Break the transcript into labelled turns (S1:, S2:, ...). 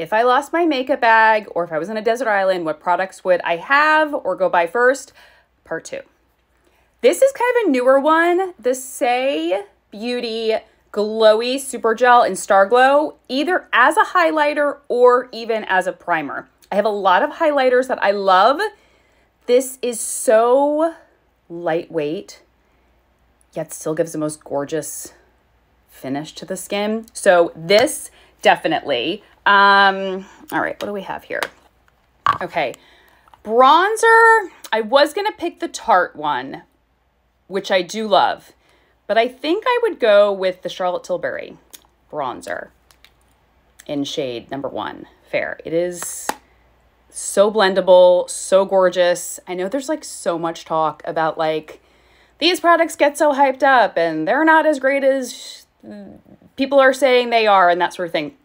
S1: if I lost my makeup bag or if I was in a desert island, what products would I have or go buy first? Part two. This is kind of a newer one, the Saie Beauty Glowy Supergel in Starglow, either as a highlighter or even as a primer. I have a lot of highlighters that I love. This is so lightweight, yet still gives the most gorgeous finish to the skin. So this definitely. Um, all right, what do we have here? Okay, bronzer. I was gonna pick the Tarte one, which I do love, but I think I would go with the Charlotte Tilbury bronzer in shade number one, Fair. It is so blendable, so gorgeous. I know there's like so much talk about like these products get so hyped up and they're not as great as people are saying they are and that sort of thing.